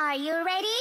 Are you ready?